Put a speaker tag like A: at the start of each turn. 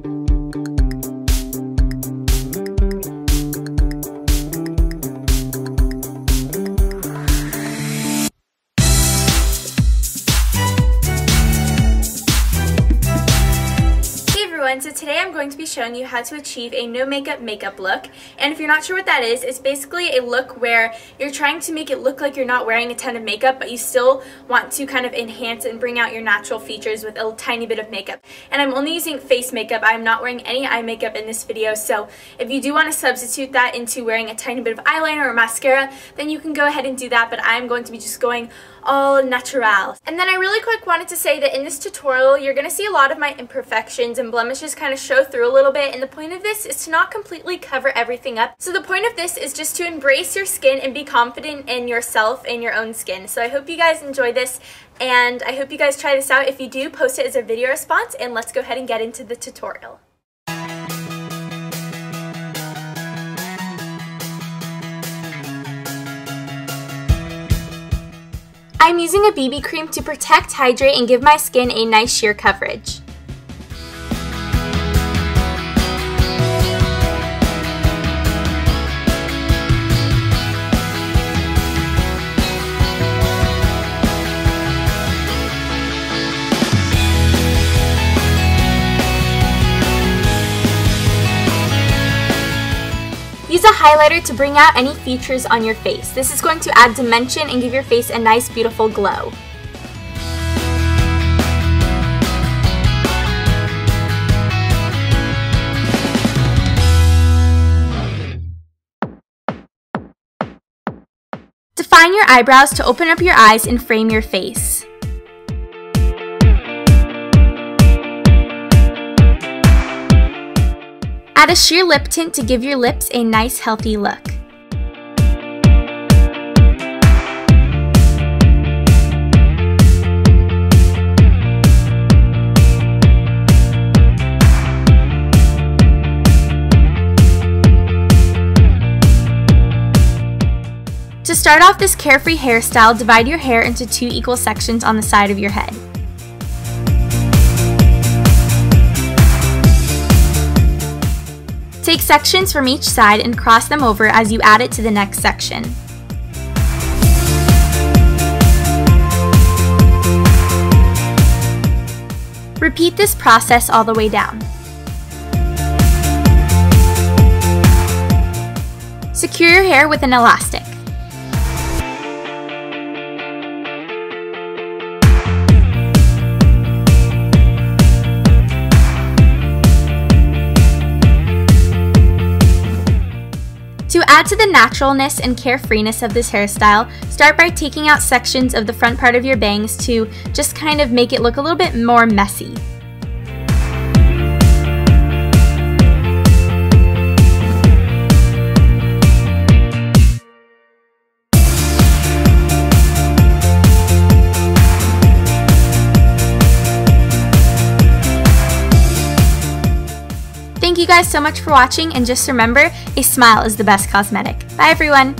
A: Thank you. Everyone, so today I'm going to be showing you how to achieve a no makeup makeup look. And if you're not sure what that is, it's basically a look where you're trying to make it look like you're not wearing a ton of makeup, but you still want to kind of enhance and bring out your natural features with a tiny bit of makeup. And I'm only using face makeup, I'm not wearing any eye makeup in this video, so if you do want to substitute that into wearing a tiny bit of eyeliner or mascara, then you can go ahead and do that, but I'm going to be just going all natural. And then I really quick wanted to say that in this tutorial, you're going to see a lot of my imperfections and blemishes kind of show through a little bit. And the point of this is to not completely cover everything up. So the point of this is just to embrace your skin and be confident in yourself and your own skin. So I hope you guys enjoy this and I hope you guys try this out. If you do, post it as a video response and let's go ahead and get into the tutorial. I'm using a BB cream to protect, hydrate, and give my skin a nice sheer coverage. Highlighter to bring out any features on your face. This is going to add dimension and give your face a nice beautiful glow. Define your eyebrows to open up your eyes and frame your face. Add a sheer lip tint to give your lips a nice healthy look. To start off this carefree hairstyle, divide your hair into two equal sections on the side of your head. Take sections from each side and cross them over as you add it to the next section. Repeat this process all the way down. Secure your hair with an elastic. To add to the naturalness and carefreeness of this hairstyle, start by taking out sections of the front part of your bangs to just kind of make it look a little bit more messy. Thank you guys so much for watching and just remember, a smile is the best cosmetic. Bye everyone!